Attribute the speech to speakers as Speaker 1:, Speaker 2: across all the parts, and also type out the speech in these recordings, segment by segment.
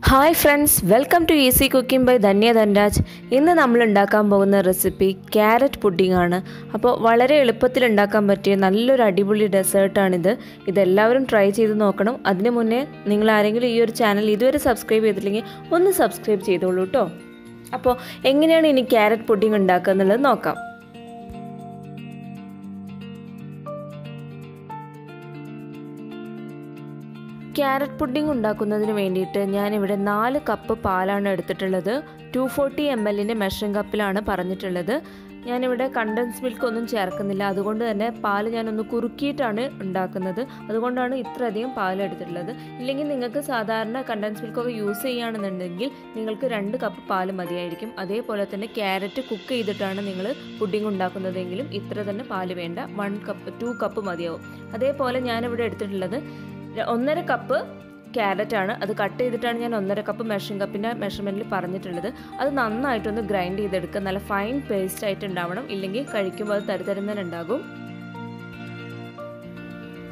Speaker 1: Hi friends welcome to easy cooking by Dhanya Dhanraj ഇന്ന് നമ്മൾ ഉണ്ടാക്കാൻ പോകുന്ന റെസിപ്പി ക്യാരറ്റ് പുഡിംഗ് ആണ്. അപ്പോൾ വളരെ എളുപ്പത്തിൽ ഉണ്ടാക്കാൻ പറ്റിയ നല്ലൊരു അടിപൊളി ഡെസേർട്ടാണിത് ഇതെല്ലാവരും ട്രൈ ചെയ്ത് നോക്കണം. അതിന് മുന്നേ നിങ്ങൾ ആരെങ്കിലും ഈ ഒരു ചാനൽ ഇതുവരെ സബ്സ്ക്രൈബ് ചെയ്തിട്ടില്ലെങ്കിൽ ഒന്ന് സബ്സ്ക്രൈബ് ചെയ്തോളൂ കേട്ടോ അപ്പോൾ എങ്ങനെയാണ് ഇനി ക്യാരറ്റ് പുഡിംഗ് ഉണ്ടാക്കുക എന്നുള്ളത് നോക്കാം. ക്യാരറ്റ് പുഡിംഗ് ഉണ്ടാക്കുന്നതിന് വേണ്ടിയിട്ട് ഞാനിവിടെ നാല് കപ്പ് പാലാണ് എടുത്തിട്ടുള്ളത്. ടു ഫോർട്ടി എം എല്ലിന്റെ മെഷറിംഗ് കപ്പിലാണ് പറഞ്ഞിട്ടുള്ളത്. ഞാനിവിടെ കണ്ടൻസ് മിൽക്ക് ഒന്നും ചേർക്കുന്നില്ല. അതുകൊണ്ട് തന്നെ പാൽ ഞാനൊന്ന് കുറുക്കിയിട്ടാണ് ഉണ്ടാക്കുന്നത്. അതുകൊണ്ടാണ് ഇത്രയധികം പാൽ എടുത്തിട്ടുള്ളത്. ഇല്ലെങ്കിൽ നിങ്ങൾക്ക് സാധാരണ കണ്ടൻസ് മിൽക്കൊക്കെ യൂസ് ചെയ്യുകയാണെന്നുണ്ടെങ്കിൽ നിങ്ങൾക്ക് രണ്ട് കപ്പ് പാൽ മതിയായിരിക്കും. അതേപോലെ തന്നെ ക്യാരറ്റ് കുക്ക് ചെയ്തിട്ടാണ് നിങ്ങൾ പുഡിംഗ് ഉണ്ടാക്കുന്നതെങ്കിലും ഇത്ര തന്നെ പാൽ വേണ്ട. വൺ കപ്പ് ടു കപ്പ് മതിയാവും. അതേപോലെ ഞാനിവിടെ എടുത്തിട്ടുള്ളത് ഒന്നര കപ്പ് ക്യാരറ്റ് ആണ് അത് കട്ട് ചെയ്തിട്ടാണ് ഞാൻ ഒന്നര കപ്പ് മെഷറിംഗ് കപ്പിന്റെ മെഷർമെന്റിൽ പറഞ്ഞിട്ടുള്ളത്. അത് നന്നായിട്ടൊന്ന് ഗ്രൈൻഡ് ചെയ്തെടുക്കുക. നല്ല ഫൈൻ പേസ്റ്റ് ആയിട്ട് ഉണ്ടാവണം ഇല്ലെങ്കിൽ കഴിക്കുമ്പോൾ അത് തരുതരുന്നതിന് ഉണ്ടാകും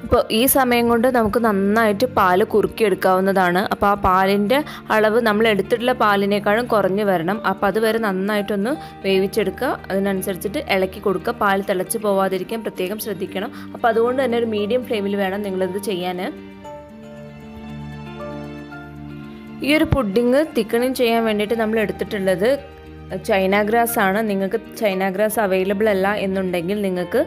Speaker 1: അപ്പോൾ ഈ സമയം കൊണ്ട് നമുക്ക് നന്നായിട്ട് പാൽ കുറുക്കിയെടുക്കാവുന്നതാണ്. അപ്പോൾ ആ പാലിന്റെ അളവ് നമ്മൾ എടുത്തിട്ടുള്ള പാലിനേക്കാളും കുറഞ്ഞു വരണം. അപ്പോൾ അതുവരെ നന്നായിട്ടൊന്ന് വേവിച്ചെടുക്കുക. അതിനനുസരിച്ചിട്ട് ഇളക്കി കൊടുക്കുക. പാൽ തിളച്ച് പോവാതിരിക്കാൻ പ്രത്യേകം ശ്രദ്ധിക്കണം. അപ്പോൾ അതുകൊണ്ട് തന്നെ ഒരു മീഡിയം ഫ്ലെയിമിൽ വേണം നിങ്ങളിത് ചെയ്യാൻ ഈ ഒരു പുഡിങ് തിക്കണിങ് ചെയ്യാൻ വേണ്ടിയിട്ട് നമ്മൾ എടുത്തിട്ടുള്ളത് ചൈന ഗ്രാസ് ആണ്. നിങ്ങൾക്ക് ചൈന ഗ്രാസ് അവൈലബിൾ അല്ല എന്നുണ്ടെങ്കിൽ നിങ്ങൾക്ക്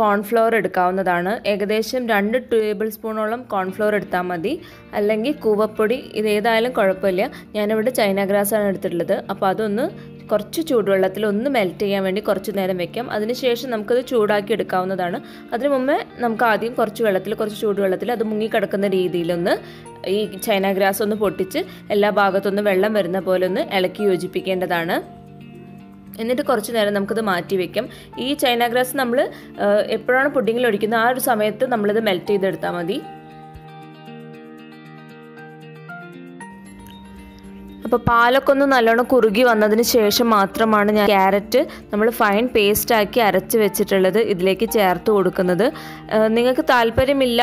Speaker 1: കോൺഫ്ലോർ എടുക്കാവുന്നതാണ്. ഏകദേശം രണ്ട് ടേബിൾ സ്പൂണോളം കോൺഫ്ലവർ എടുത്താൽ മതി. അല്ലെങ്കിൽ കൂവപ്പൊടി ഇതേതായാലും കുഴപ്പമില്ല. ഞാനിവിടെ ചൈന ഗ്രാസാണ് എടുത്തിട്ടുള്ളത്. അപ്പോൾ അതൊന്ന് കുറച്ച് ചൂടുവെള്ളത്തിൽ ഒന്ന് മെൽറ്റ് ചെയ്യാൻ വേണ്ടി കുറച്ച് നേരം വെക്കാം. അതിനുശേഷം നമുക്കത് ചൂടാക്കി എടുക്കാവുന്നതാണ്. അതിനു മുമ്പേ നമുക്ക് ആദ്യം കുറച്ച് വെള്ളത്തിൽ കുറച്ച് ചൂടുവെള്ളത്തിൽ അത് മുങ്ങിക്കിടക്കുന്ന രീതിയിലൊന്ന് ഈ ചൈന ഗ്രാസ് ഒന്ന് പൊട്ടിച്ച് എല്ലാ ഭാഗത്തൊന്നും വെള്ളം വരുന്ന പോലെ ഒന്ന് ഇളക്കി യോജിപ്പിക്കേണ്ടതാണ്. എന്നിട്ട് കുറച്ച് നേരം നമുക്കത് മാറ്റി വെക്കും. ഈ ചൈന ഗ്രാസ് നമ്മൾ എപ്പോഴാണ് പുഡിങ്ങിൽ ഒഴിക്കുന്നത് ആ ഒരു സമയത്ത് നമ്മളിത് മെൽറ്റ് ചെയ്തെടുത്താൽ മതി. അപ്പോൾ പാലൊക്കെ ഒന്ന് നല്ലോണം കുറുകി വന്നതിന് ശേഷം മാത്രമാണ് ഞാൻ ക്യാരറ്റ് നമ്മൾ ഫൈൻ പേസ്റ്റ് ആക്കി അരച്ച് വെച്ചിട്ടുള്ളത് ഇതിലേക്ക് ചേർത്ത് കൊടുക്കുന്നത്. നിങ്ങൾക്ക് താല്പര്യമില്ല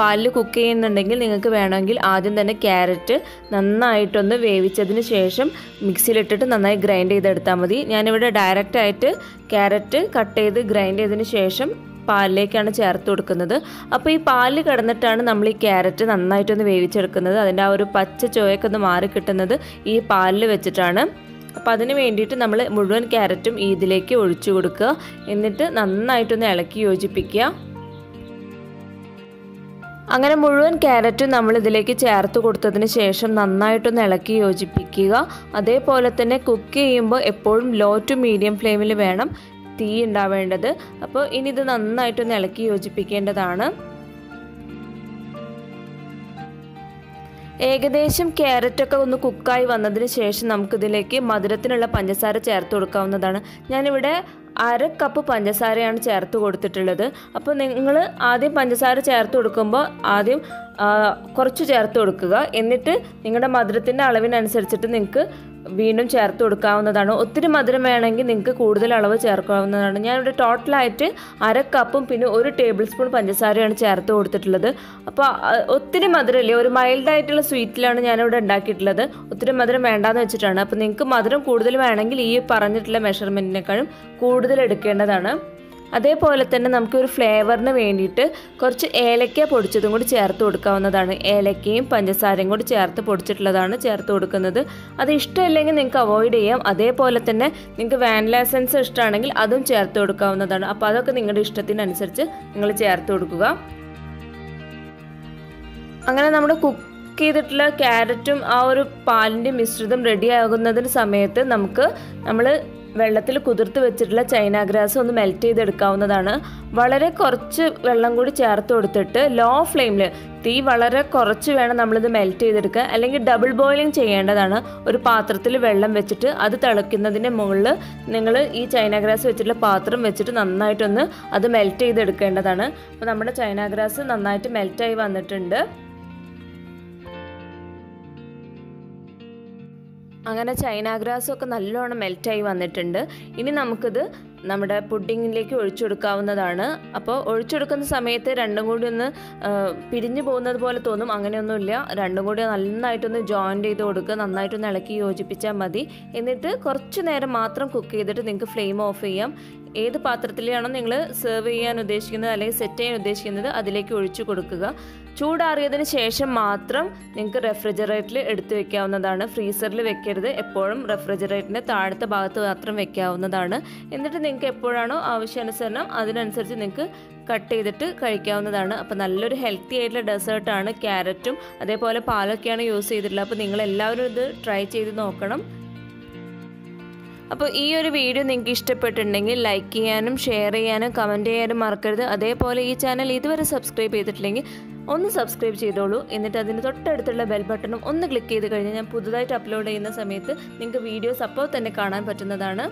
Speaker 1: പാലിൽ കുക്ക് ചെയ്യുന്നുണ്ടെങ്കിൽ നിങ്ങൾക്ക് വേണമെങ്കിൽ ആദ്യം തന്നെ ക്യാരറ്റ് നന്നായിട്ടൊന്ന് വേവിച്ചതിന് ശേഷം മിക്സിയിലിട്ടിട്ട് നന്നായി ഗ്രൈൻഡ് ചെയ്തെടുത്താൽ മതി. ഞാനിവിടെ ഡയറക്റ്റായിട്ട് ക്യാരറ്റ് കട്ട് ചെയ്ത് ഗ്രൈൻഡ് ചെയ്തതിന് ശേഷം പാലിലേക്കാണ് ചേർത്ത് കൊടുക്കുന്നത്. അപ്പോൾ ഈ പാലിൽ കിടന്നിട്ടാണ് നമ്മൾ ഈ ക്യാരറ്റ് നന്നായിട്ടൊന്ന് വേവിച്ചെടുക്കുന്നത്. അതിന്റെ ആ ഒരു പച്ച ചോയൊക്കെ ഒന്ന് മാറി കിട്ടുന്നത് ഈ പാലിൽ വെച്ചിട്ടാണ്. അപ്പോൾ അതിന് വേണ്ടിയിട്ട് നമ്മൾ മുഴുവൻ ക്യാരറ്റും ഇതിലേക്ക് ഒഴിച്ചു കൊടുക്കുക. എന്നിട്ട് നന്നായിട്ടൊന്ന് ഇളക്കി യോജിപ്പിക്കുക. അങ്ങനെ മുഴുവൻ ക്യാരറ്റും നമ്മൾ ഇതിലേക്ക് ചേർത്ത് കൊടുത്തതിന് ശേഷം നന്നായിട്ടൊന്ന് ഇളക്കി യോജിപ്പിക്കുക. അതേപോലെ തന്നെ കുക്ക് ചെയ്യുമ്പോൾ എപ്പോഴും ലോ ടു മീഡിയം ഫ്ലെയിമിൽ വേണം. തീ ഉണ്ടാവേണ്ടത്. അപ്പോൾ ഇനി ഇത് നന്നായിട്ടൊന്ന് ഇളക്കി യോജിപ്പിക്കേണ്ടതാണ്. ഏകദേശം ക്യാരറ്റൊക്കെ ഒന്ന് കുക്കായി വന്നതിന് ശേഷം നമുക്കിതിലേക്ക് മധുരത്തിനുള്ള പഞ്ചസാര ചേർത്ത് കൊടുക്കാവുന്നതാണ്. ഞാനിവിടെ അര കപ്പ് പഞ്ചസാരയാണ് ചേർത്ത് കൊടുത്തിട്ടുള്ളത്. അപ്പോൾ നിങ്ങൾ ആദ്യം പഞ്ചസാര ചേർത്ത് കൊടുക്കുമ്പോൾ ആദ്യം കുറച്ച് ചേർത്ത് കൊടുക്കുക. എന്നിട്ട് നിങ്ങളുടെ മധുരത്തിന്റെ അളവിനനുസരിച്ചിട്ട് നിങ്ങൾക്ക് വീണ്ടും ചേർത്ത് കൊടുക്കാവുന്നതാണ്. ഒത്തിരി മധുരം വേണമെങ്കിൽ നിങ്ങൾക്ക് കൂടുതൽ അളവ് ചേർക്കാവുന്നതാണ്. ഞാനിവിടെ ടോട്ടലായിട്ട് അര കപ്പും പിന്നെ ഒരു ടേബിൾ സ്പൂൺ പഞ്ചസാരയാണ് ചേർത്ത് കൊടുത്തിട്ടുള്ളത്. അപ്പോൾ ഒത്തിരി മധുരമില്ലേ? ഒരു മൈൽഡായിട്ടുള്ള സ്വീറ്റിലാണ് ഞാനിവിടെ ഉണ്ടാക്കിയിട്ടുള്ളത്. ഒത്തിരി മധുരം വേണ്ടാന്ന് വെച്ചിട്ടാണ്. അപ്പോൾ നിങ്ങൾക്ക് മധുരം കൂടുതൽ വേണമെങ്കിൽ ഈ പറഞ്ഞിട്ടുള്ള മെഷർമെന്റിനേക്കാളും കൂടുതൽ എടുക്കേണ്ടതാണ്. അതേപോലെ തന്നെ നമുക്ക് ഒരു ഫ്ലേവറിന് വേണ്ടിയിട്ട് കുറച്ച് ഏലക്ക പൊടിച്ചതും കൂടി ചേർത്ത് കൊടുക്കാവുന്നതാണ്. ഏലക്കയും പഞ്ചസാരയും കൂടി ചേർത്ത് പൊടിച്ചിട്ടുള്ളതാണ് ചേർത്ത് കൊടുക്കുന്നത്. അത് ഇഷ്ടമില്ലെങ്കിൽ നിങ്ങൾക്ക് അവോയ്ഡ് ചെയ്യാം. അതേപോലെ തന്നെ നിങ്ങൾക്ക് വാനില എസൻസ് ഇഷ്ടമാണെങ്കിൽ അതും ചേർത്ത് കൊടുക്കാവുന്നതാണ്. അപ്പോൾ അതൊക്കെ നിങ്ങളുടെ ഇഷ്ടത്തിനനുസരിച്ച് നിങ്ങൾ ചേർത്ത് കൊടുക്കുക. അങ്ങനെ നമ്മുടെ കുക്ക് ചെയ്തിട്ടുള്ള ക്യാരറ്റും ആ ഒരു പാലിന്റെ മിശ്രിതം റെഡി ആകുന്നതിന് സമയത്ത് നമുക്ക് നമ്മൾ വെള്ളത്തിൽ കുതിർത്ത് വെച്ചിട്ടുള്ള ചൈന ഗ്രാസ് ഒന്ന് മെൽറ്റ് ചെയ്തെടുക്കാവുന്നതാണ്. വളരെ കുറച്ച് വെള്ളം കൂടി ചേർത്ത് കൊടുത്തിട്ട് ലോ ഫ്ലെയിമിൽ തീ വളരെ കുറച്ച് വേണം നമ്മളിത് മെൽറ്റ് ചെയ്തെടുക്കുക അല്ലെങ്കിൽ ഡബിൾ ബോയിലിംഗ് ചെയ്യേണ്ടതാണ്. ഒരു പാത്രത്തിൽ വെള്ളം വെച്ചിട്ട് അത് തിളയ്ക്കുന്നതിന്റെ മുകളിൽ നിങ്ങൾ ഈ ചൈന ഗ്രാസ് വെച്ചിട്ടുള്ള പാത്രം വെച്ചിട്ട് നന്നായിട്ടൊന്ന് അത് മെൽറ്റ് ചെയ്തെടുക്കേണ്ടതാണ്. അപ്പോൾ നമ്മുടെ ചൈന ഗ്രാസ് നന്നായിട്ട് മെൽറ്റായി വന്നിട്ടുണ്ട്. അങ്ങനെ ചൈന ഒക്കെ നല്ലോണം മെൽറ്റായി വന്നിട്ടുണ്ട്. ഇനി നമുക്കിത് നമ്മുടെ പുഡിങ്ങിലേക്ക് ഒഴിച്ചെടുക്കാവുന്നതാണ്. അപ്പോൾ ഒഴിച്ചെടുക്കുന്ന സമയത്ത് രണ്ടും കൂടി ഒന്ന് പിരിഞ്ഞു പോകുന്നത് പോലെ തോന്നും. അങ്ങനെയൊന്നുമില്ല. രണ്ടും കൂടി നന്നായിട്ടൊന്ന് ജോയിന്റ് ചെയ്ത് കൊടുക്കുക. നന്നായിട്ടൊന്ന് ഇളക്കി യോജിപ്പിച്ചാൽ മതി. എന്നിട്ട് കുറച്ച് നേരം മാത്രം കുക്ക് ചെയ്തിട്ട് നിങ്ങൾക്ക് ഫ്ലെയിം ഓഫ് ചെയ്യാം. ഏത് പാത്രത്തിലാണോ നിങ്ങൾ സെർവ് ചെയ്യാൻ ഉദ്ദേശിക്കുന്നത് അല്ലെങ്കിൽ സെറ്റ് ചെയ്യാൻ ഉദ്ദേശിക്കുന്നത് അതിലേക്ക് ഒഴിച്ചു കൊടുക്കുക. ചൂടാറിയതിന് ശേഷം മാത്രം നിങ്ങൾക്ക് റെഫ്രിജറേറ്ററിൽ എടുത്തു വെക്കാവുന്നതാണ്. ഫ്രീസറിൽ വെക്കരുത്. എപ്പോഴും റെഫ്രിജറേറ്ററിന്റെ താഴത്തെ ഭാഗത്ത് മാത്രം വെക്കാവുന്നതാണ്. എന്നിട്ട് നിങ്ങൾക്ക് എപ്പോഴാണോ ആവശ്യാനുസരണം അതിനനുസരിച്ച് നിങ്ങൾക്ക് കട്ട് ചെയ്തിട്ട് കഴിക്കാവുന്നതാണ്. അപ്പോൾ നല്ലൊരു ഹെൽത്തി ആയിട്ടുള്ള ഡെസേർട്ടാണ് ക്യാരറ്റും അതേപോലെ പാലൊക്കെയാണ് യൂസ് ചെയ്തിട്ടുള്ളത്. അപ്പോൾ നിങ്ങൾ എല്ലാവരും ഇത് ട്രൈ ചെയ്ത് നോക്കണം. അപ്പോൾ ഈ ഒരു വീഡിയോ നിങ്ങൾക്ക് ഇഷ്ടപ്പെട്ടിട്ടുണ്ടെങ്കിൽ ലൈക്ക് ചെയ്യാനും ഷെയർ ചെയ്യാനും കമന്റ് ചെയ്യാനും മറക്കരുത്. അതേപോലെ ഈ ചാനൽ ഇതുവരെ സബ്സ്ക്രൈബ് ചെയ്തിട്ടില്ലെങ്കിൽ ഒന്ന് സബ്സ്ക്രൈബ് ചെയ്തോളൂ. എന്നിട്ട് അതിന് തൊട്ടടുത്തുള്ള ബെൽ ബട്ടണും ഒന്ന് ക്ലിക്ക് ചെയ്ത് കഴിഞ്ഞാൽ ഞാൻ പുതുതായിട്ട് അപ്ലോഡ് ചെയ്യുന്ന സമയത്ത് നിങ്ങൾക്ക് വീഡിയോസ് അപ്പോൾ തന്നെ കാണാൻ പറ്റുന്നതാണ്.